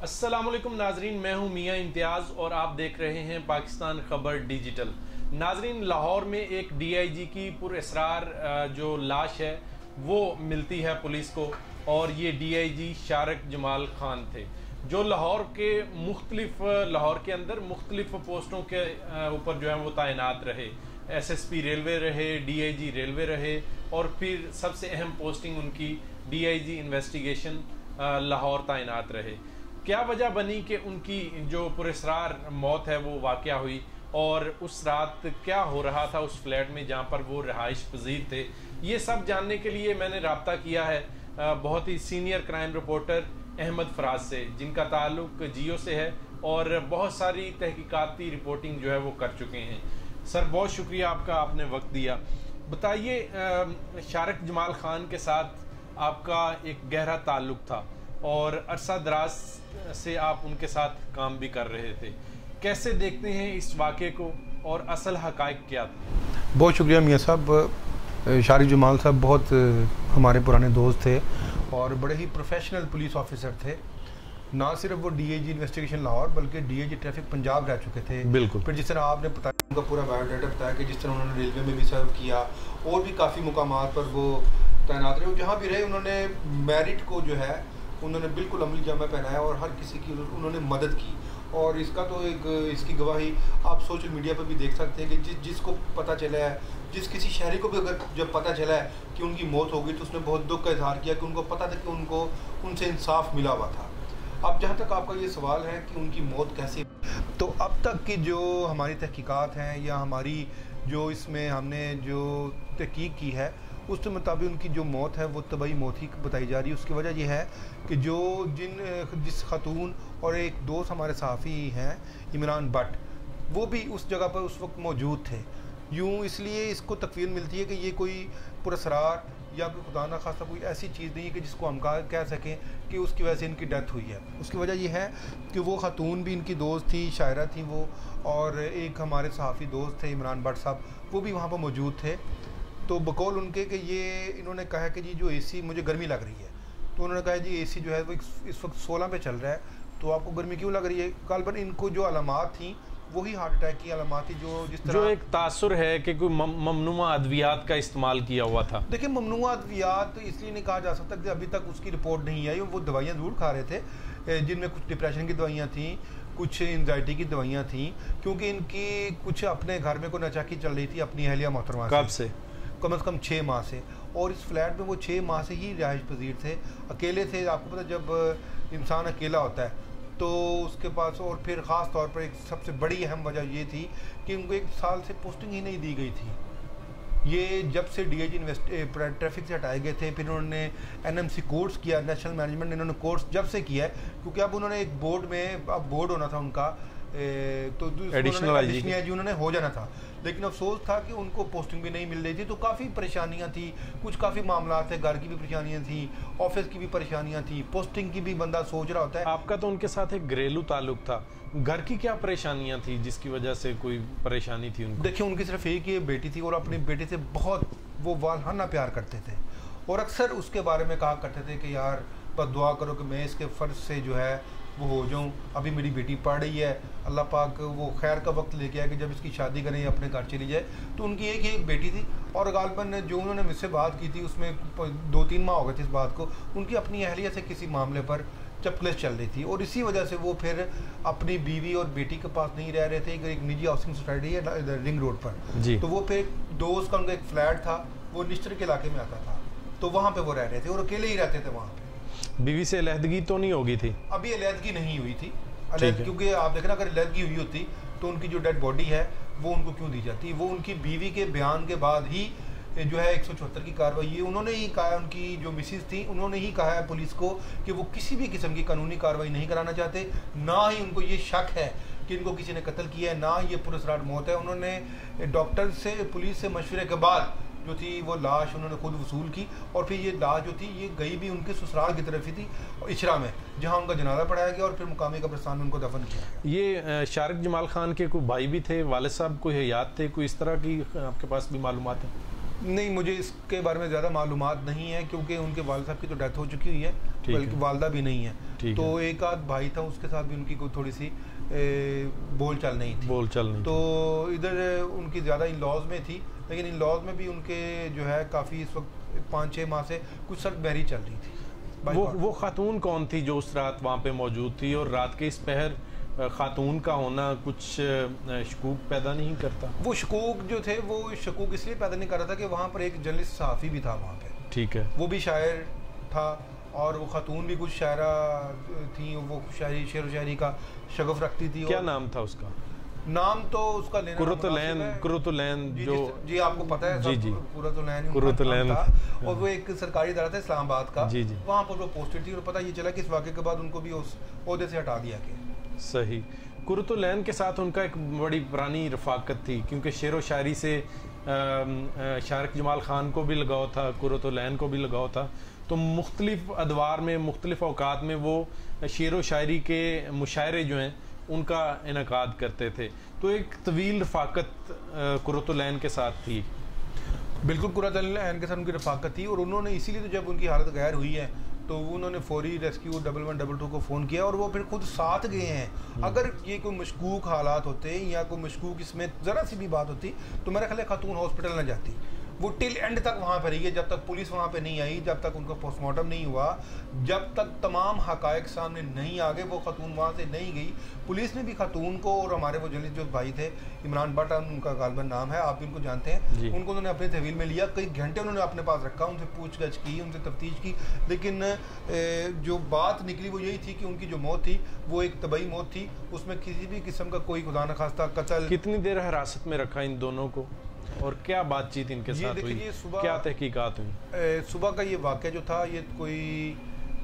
वालेकुम नाजरीन, मैं हूँ मियाँ इम्तियाज़ और आप देख रहे हैं पाकिस्तान खबर डिजिटल। नाजरीन, लाहौर में एक डीआईजी की पुरस्रार जो लाश है, वो मिलती है पुलिस को और ये डीआईजी शारक जमाल खान थे। जो लाहौर के मुख्तलिफ़, लाहौर के अंदर मुख्तलिफ़ पोस्टों के ऊपर जो है वो तैनात रहे। एसएसपी रेलवे रहे, डीआईजी रेलवे रहे और फिर सबसे अहम पोस्टिंग उनकी डीआईजी इन्वेस्टिगेशन लाहौर तैनात रहे। क्या वजह बनी कि उनकी जो पुरस्कार मौत है, वो वाक़ हुई? और उस रात क्या हो रहा था उस फ्लैट में जहाँ पर वो रहाइश पजीर थे? ये सब जानने के लिए मैंने रबता किया है बहुत ही senior crime reporter Ahmad Faraz से, जिनका ताल्लुक जियो से है और बहुत सारी तहकीकाती रिपोर्टिंग जो है वो कर चुके हैं। सर, बहुत शुक्रिया आपका, आपने वक्त दिया। बताइए शारक जमाल खान के साथ आपका एक गहरा ताल्लुक था। और अरसा दराज से आप उनके साथ काम भी कर रहे थे। कैसे देखते हैं इस वाक़े को और असल हक़ क्या था? बहुत शुक्रिया मियाँ साहब। शारी जमाल साहब बहुत हमारे पुराने दोस्त थे और बड़े ही प्रोफेशनल पुलिस ऑफिसर थे। ना सिर्फ़ वो डीएजी इन्वेस्टिगेशन लाहौर बल्कि डीएजी ट्रैफ़िक पंजाब रह चुके थे। बिल्कुल। फिर जिस तरह आपने बताया उनका पूरा बायोडाटा बताया कि जिस तरह उन्होंने रेलवे में भी सर्व किया और भी काफ़ी मुकाम पर वो तैनात रहे जहाँ भी रहे उन्होंने मेरिट को जो है उन्होंने बिल्कुल अमली जामा पहनाया और हर किसी की उन्होंने मदद की। और इसका तो एक, इसकी गवाही आप सोशल मीडिया पर भी देख सकते हैं कि जिस, जिसको पता चला है, जिस किसी शहरी को भी अगर जब पता चला है कि उनकी मौत हो गई तो उसने बहुत दुख का इजहार किया कि उनको पता था कि उनको, उनसे इंसाफ मिला हुआ था। अब जहाँ तक आपका ये सवाल है कि उनकी मौत कैसे तो अब तक की जो हमारी तहकीकात हैं या हमारी जो इसमें हमने जो तहकीक की है उसके मुताबिक उनकी जो मौत है, वो तबाही मौत ही बताई जा रही है। उसकी वजह यह है कि जो जिन, जिस खातून और एक दोस्त हमारे सहाफ़ी हैं, इमरान भट्ट, वो भी उस जगह पर उस वक्त मौजूद थे। यूँ इसलिए इसको तकवील मिलती है कि ये कोई पुरसरार या कोई खुदा ना खासा कोई ऐसी चीज़ नहीं है कि जिसको हम कह सकें कि उसकी वजह से इनकी डेथ हुई है। उसकी वजह यह है कि वो खातून भी इनकी दोस्त थी, शायरा थी वो, और एक हमारे सहाफ़ी दोस्त थे, इमरान भट्ट साहब, वो भी वहाँ पर मौजूद थे। तो बकौल उनके कि ये इन्होंने कहा कि जी जो एसी मुझे गर्मी लग रही है। तो उन्होंने कहा जी एसी जो है वो इस वक्त सोलह पे चल रहा है। तो आपको गर्मी क्यों लग रही है? कल पर इनको जो अलामत थी वही हार्ट अटैक की अलामत थी जो जिस तरह जो एक तासर है कि कोई ममनुआ अद्वियात का इस्तेमाल किया हुआ था। देखिए ममनुआ अद्वियात तो इसलिए नहीं कहा जा सकता कि अभी तक उसकी रिपोर्ट नहीं आई। वो दवाइयाँ ज़रूर खा रहे थे जिनमें कुछ डिप्रेशन की दवाइयाँ थी कुछ एनजाइटी की दवाइयाँ थी क्योंकि इनकी कुछ अपने घर में कोई नचाकी चल रही थी अपनी अहलिया मोहतरमा कब से? कम अज़ कम छः माह से। और इस फ्लैट में वो छः माह से ही रिहाइश पजीर थे। अकेले थे, आपको पता जब इंसान अकेला होता है तो उसके पास और फिर ख़ास तौर पर एक सबसे बड़ी अहम वजह ये थी कि उनको एक साल से पोस्टिंग ही नहीं दी गई थी। ये जब से डी एच इन्वेस्ट ट्रैफ़िक से हटाए गए थे, फिर उन्होंने एन एम सी कोर्स किया नेशनल मैनेजमेंट इन्होंने कोर्स जब से किया है, क्योंकि अब उन्होंने एक बोर्ड में, अब बोर्ड होना था उनका ए, तो एडिशनल उन्होंने हो जाना था। लेकिन अफसोस था कि उनको पोस्टिंग भी नहीं मिल रही थी तो काफ़ी परेशानियाँ थी। कुछ काफ़ी मामला थे घर की भी परेशानियाँ थी ऑफ़िस की भी परेशानियाँ थी। पोस्टिंग की भी बंदा सोच रहा होता है। आपका तो उनके साथ एक घरेलू ताल्लुक था। घर की क्या परेशानियाँ थी जिसकी वजह से कोई परेशानी थी उनको? देखिए उनकी सिर्फ़ एक ही बेटी थी और अपनी बेटी से बहुत वो वालहाना प्यार करते थे। और अक्सर उसके बारे में कहा करते थे कि यार बस दुआ करो कि मैं इसके फ़र्ज़ से जो है वो हो जाऊँ अभी मेरी बेटी पढ़ रही है अल्लाह पाक वो खैर का वक्त लेके आया कि जब इसकी शादी करें अपने घर चली जाए। तो उनकी एक ही एक बेटी थी और गालबन जो उन्होंने मुझसे बात की थी उसमें दो तीन माह हो गए थे इस बात को उनकी अपनी अहलिया से किसी मामले पर चपलेस चल रही थी। और इसी वजह से वो फिर अपनी बीवी और बेटी के पास नहीं रह रहे थे एक निजी हाउसिंग सोसाइटी है इधर रिंग रोड पर। तो वो फिर दोस्त का उनका एक फ्लैट था वो निश्चर के इलाके में आता था। तो वहाँ पे वो रह रहे थे और अकेले ही रहते थे वहाँ पे। बीवी से अलहदगी तो नहीं होगी थी? अभी अलहदगी नहीं हुई थी। क्योंकि आप देखना अगर अलहदगी हुई होती तो उनकी जो डेड बॉडी है वो उनको क्यों दी जाती? वो उनकी बीवी के बयान के बाद ही जो है एक की कार्रवाई है उन्होंने ही कहा उनकी जो मिसिज थी उन्होंने ही कहा है पुलिस को कि वो किसी भी किस्म की कानूनी कार्रवाई नहीं कराना चाहते। ना ही उनको ये शक है कि इनको किसी ने कत्ल किया है ना ये पुरस्कार मौत है। उन्होंने डॉक्टर से पुलिस से मशवरे के बाद जो थी वो लाश उन्होंने खुद वसूल की और फिर ये लाश जो थी ये गई भी उनके ससुराल की तरफ़ ही थी इशरा में जहाँ उनका जनाजा पढ़ाया गया और फिर मुकामी कब्रस्तान में उनको दफन किया ये शारिक जमाल खान के कोई भाई भी थे वाल साहब कोई हयात थे कोई इस तरह की आपके पास भी मालूम है? नहीं मुझे इसके बारे में ज़्यादा मालूम नहीं है क्योंकि उनके वाल साहब की तो डेथ हो चुकी हुई है बल्कि वालदा भी नहीं है। तो। एक आध भाई था उसके साथ भी उनकी कोई थोड़ी सी बोल चाल नहीं थी। बोल चाल नहीं तो इधर उनकी ज़्यादा इन लॉज में थी लेकिन इन लॉज में भी उनके जो है काफ़ी इस वक्त पाँच छः माह से कुछ सख्त बहरी चल रही थी। वो वो खातून कौन थी जो उस रात वहाँ पे मौजूद थी और रात के इस पहर खातून का होना कुछ शकूक पैदा नहीं करता? वो शकूक जो थे वो शकूक इसलिए पैदा नहीं कर रहा था कि वहाँ पर एक जर्नलिस्ट सहाफ़ी भी था वहाँ पे। ठीक है। वो भी शायर था और वो खातून भी कुछ शायरा थी वो शायरी शेर व शायरी का शगफ रखती थी क्या नाम था उसका? नाम तो उसका लेना कुरुतलैन कुरुतलैन जो जी आपको पता है जी जी। कुरुतलैन कुरुतलैन। और वो एक सरकारी इदारा था इस्लामाबाद का। जी जी। वहाँ पर वो पोस्टेड थी और पता ये चला कि इस वाक़े के बाद उनको भी उस अहदे से हटा दिया गया। सही। कुरतुलैन के साथ उनका एक बड़ी पुरानी रफाकत थी क्योंकि शेर व शायरी से शारक जमाल ख़ान को भी लगाव था कुरतुलैन को भी लगाव था। तो मुख्तलिफ़ अदवार में मुख्तलिफ़ अवकात में वो शेर व शायरी के मुशायरे जो हैं उनका इनका करते थे। तो एक तवील रफाकत कुरतुलैन के साथ थी। बिल्कुल कुरतुलैन के साथ उनकी रफाकत थी और उन्होंने इसीलिए तो जब उनकी हालत गैर हुई है तो उन्होंने फौरी rescue double one double two को फ़ोन किया और वो फिर खुद साथ गए हैं। हम्म। अगर ये कोई मशकूक हालात होते या कोई मशकूक इसमें ज़रा सी भी बात होती तो मेरा ख्याल खातून हॉस्पिटल ना जाती। वो टिल एंड तक वहाँ पर रही है। जब तक पुलिस वहाँ पे नहीं आई जब तक उनका पोस्टमार्टम नहीं हुआ जब तक तमाम हकायक सामने नहीं आ गए वो खतून वहाँ से नहीं गई। पुलिस ने भी खतून को और हमारे वो जर्नलिस्ट जो भाई थे इमरान भट्ट उनका गालबन नाम है आप भी उनको जानते हैं। उनको उन्होंने अपने तहवील में लिया कई घंटे उन्होंने अपने पास रखा उनसे पूछगछ की उनसे तफ्तीश की। लेकिन जो बात निकली वो यही थी कि उनकी जो मौत थी वो एक तबई मौत थी। उसमें किसी भी किस्म का कोई खुदा न खास्ता कतल कितनी देर हिरासत में रखा इन दोनों को? और क्या बातचीत इनके साथ हुई? क्या तहकीकात हुई? सुबह का ये वाक्य जो था ये कोई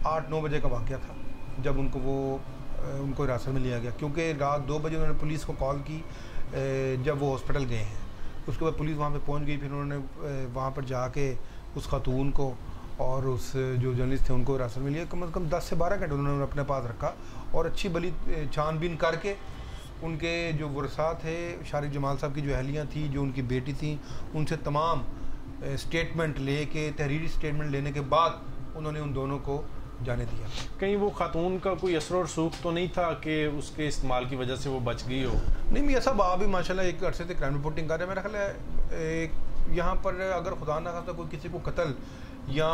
आठ नौ बजे का वाक्य था जब उनको वो उनको हिरासत में लिया गया। क्योंकि रात दो बजे उन्होंने पुलिस को कॉल की जब वो हॉस्पिटल गए हैं। उसके बाद पुलिस वहाँ पे पहुँच गई फिर उन्होंने वहाँ पर जाके उस खातून को और उस जो जर्नलिस्ट थे उनको हिरासत में लिया। कम अज़ कम दस से बारह घंटे उन्होंने अपने पास रखा और अच्छी बली छानबीन करके उनके जो वर्षा थे शारिक जमाल साहब की जो अहलियाँ थी जो उनकी बेटी थी उनसे तमाम स्टेटमेंट ले के तहरीरी स्टेटमेंट लेने के बाद उन्होंने उन दोनों को जाने दिया। कहीं वो खातून का कोई असर और सूख तो नहीं था कि उसके इस्तेमाल की वजह से वो बच गई हो? नहीं मियाँ साहब आप भी माशाल्लाह एक अरसे से क्राइम रिपोर्टिंग कर रहे हैं। मेरा ख्याल है एक यहाँ पर अगर खुदा ना खासा कोई किसी को कत्ल या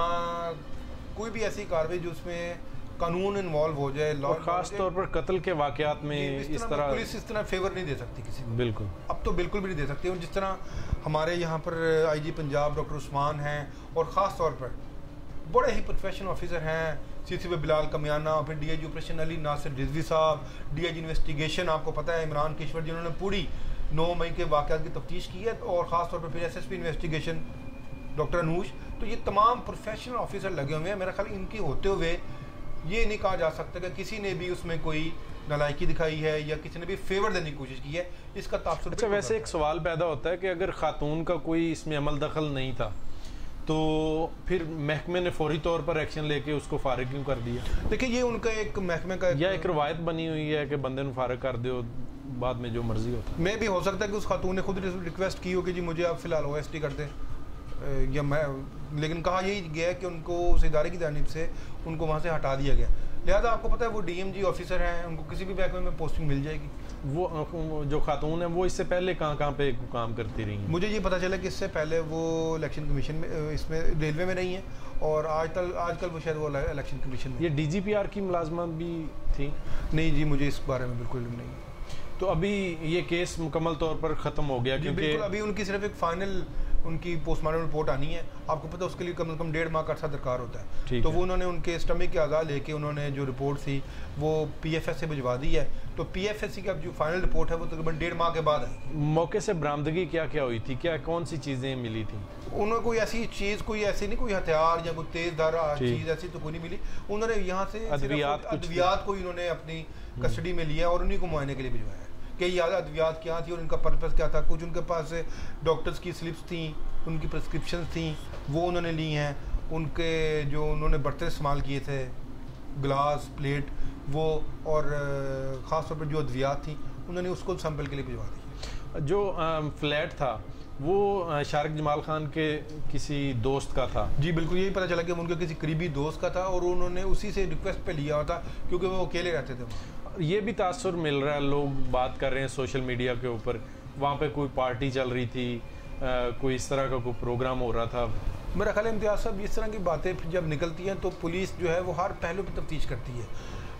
कोई भी ऐसी कार्रवाई जो उसमें कानून इन्वॉल्व हो जाए लॉ खास तौर पर कत्ल के वाकयात में इस तरह पुलिस इस तरह फेवर नहीं दे सकती किसी को। बिल्कुल। अब तो बिल्कुल भी नहीं दे सकती। और जिस तरह हमारे यहाँ पर आईजी पंजाब डॉक्टर उस्मान हैं और ख़ास तौर पर बड़े ही प्रोफेशनल ऑफिसर हैं सी सी बिलाल कमियाना फिर D I G operation Ali Nasir Rizvi साहब डी आई जी इन्वेस्टिगेशन आपको पता है इमरान किश्वर जिन्होंने पूरी नौ मई के वाक़ की तफ्तीश की है और ख़ास तौर पर फिर S S P investigation doctor Anush तो ये तमाम प्रोफेशनल ऑफिसर लगे हुए हैं मेरा ख्याल इनके होते हुए ये नहीं कहा जा सकता कि किसी ने भी उसमें कोई नलायकी दिखाई है या किसी ने भी फेवर देने की कोशिश की है। इसका तासर अच्छा वैसे एक सवाल पैदा होता है कि अगर खातून का कोई इसमें अमल दखल नहीं था तो फिर महकमे ने फौरी तौर पर एक्शन लेके उसको फारिग क्यों कर दिया? देखिए ये उनका एक महकमे का या एक रवायत बनी हुई है कि बंदे ने फारिग कर दो बाद में जो मर्ज़ी होता है। मैं भी हो सकता है कि उस खातून ने खुद रिक्वेस्ट की हो कि जी मुझे आप फ़िलहाल ओ एस टी कर दें। या मैं लेकिन कहा यही गया कि उनको उस इदारे की जानब से उनको वहाँ से हटा दिया गया। लिहाजा आपको पता है वो डीएमजी ऑफिसर हैं उनको किसी भी बैंक में पोस्टिंग मिल जाएगी। वो जो खातून है वो इससे पहले कहाँ कहाँ पे काम करती रही मुझे ये पता चला कि इससे पहले वो इलेक्शन कमीशन में इसमें रेलवे में रही हैं और आज तक आजकल वो शायद वो इलेक्शन कमीशन में। ये डीजीपीआर की मुलाजमत भी थी? नहीं जी मुझे इस बारे में बिल्कुल नहीं। तो अभी ये केस मुकम्मल तौर पर ख़त्म हो गया क्योंकि अभी उनकी सिर्फ़ एक फाइनल उनकी पोस्टमार्टम रिपोर्ट आनी है। आपको पता है उसके लिए कम से कम डेढ़ माह का अर्सा दरकार होता है। तो वो उन्होंने उनके स्टमिक के आज़ाद लेके उन्होंने जो रिपोर्ट थी वो पी पीएफएस से भिजवा दी है। तो पीएफएस की अब जो फाइनल रिपोर्ट है वो तकरीबन डेढ़ माह के बाद है। मौके से बरामदगी क्या क्या हुई थी? क्या कौन सी चीज़ें मिली थी? उन्होंने कोई ऐसी चीज़ कोई ऐसी नहीं कोई हथियार या कोई तेज धार चीज़ ऐसी तो कोई नहीं मिली। उन्होंने यहाँ से अद्वियात को इन्होंने अपनी कस्टडी में लिया और उन्हीं को मुआयने के लिए भिजवाया। कई अद्वियात क्या थी और इनका पर्पज़ क्या था? कुछ उनके पास डॉक्टर्स की स्लिप्स थी उनकी प्रिस्क्रिप्शन थी वो उन्होंने ली हैं। उनके जो उन्होंने बर्तन इस्तेमाल किए थे ग्लास प्लेट वो और ख़ास तौर पर जो अद्वियात थी उन्होंने उसको सैंपल के लिए भिजवा दी। जो फ्लैट था वो शारक जमाल खान के किसी दोस्त का था। जी बिल्कुल यही पता चला कि उनके किसी करीबी दोस्त का था और उन्होंने उसी से रिक्वेस्ट पे लिया हुआ था क्योंकि वो अकेले रहते थे ये भी तासर मिल रहा है लोग बात कर रहे हैं सोशल मीडिया के ऊपर। वहाँ पे कोई पार्टी चल रही थी आ, कोई इस तरह का कोई प्रोग्राम हो रहा था। मेरा ख्याल इम्तियाज़ साहब इस तरह की बातें जब निकलती हैं तो पुलिस जो है वो हर पहलू पर तफ्तीश करती है।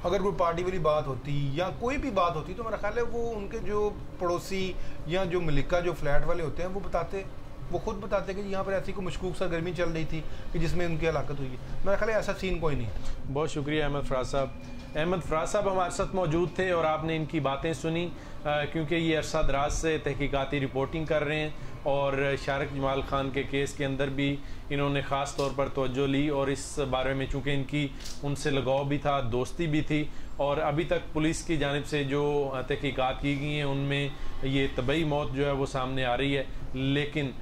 अगर कोई पार्टी वाली बात होती या कोई भी बात होती तो मेरा ख्याल है वो उनके जो पड़ोसी या जो मलिका जो फ्लैट वाले होते हैं वो बताते वो खुद बताते कि यहाँ पर ऐसी कोई मशकूक सरगर्मी चल रही थी कि जिसमें उनकी हलाकत हुई है। मेरा ख्याल ऐसा सीन कोई नहीं बहुत शुक्रिया अहमद फराज साहब। अहमद फराज साहब हमारे साथ मौजूद थे और आपने इनकी बातें सुनी क्योंकि ये अरसा दराज से तहकीकती रिपोर्टिंग कर रहे हैं और शारक जमाल ख़ान के केस के अंदर भी इन्होंने ख़ास तौर पर तवज्जो ली और इस बारे में चूँकि इनकी, उनसे लगाव भी था, दोस्ती भी थी और अभी तक पुलिस की जानब से जो तहकीक़ात की गई हैं, उनमें ये तबई मौत जो है वो सामने आ रही है। लेकिन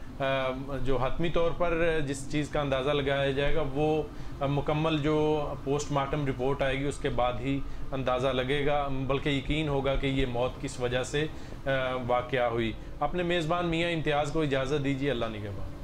जो हतमी तौर पर जिस चीज़ का अंदाज़ा लगाया जाएगा, वो मुकम्मल जो पोस्टमार्टम रिपोर्ट आएगी, उसके बाद ही अंदाज़ा लगेगा। बल्कि यकीन होगा कि ये मौत किस वजह से वाक़ हुई। अपने मेज़बान मियाँ इम्तियाज़ को इजाज़त दीजिए, अल्लाह निगेबान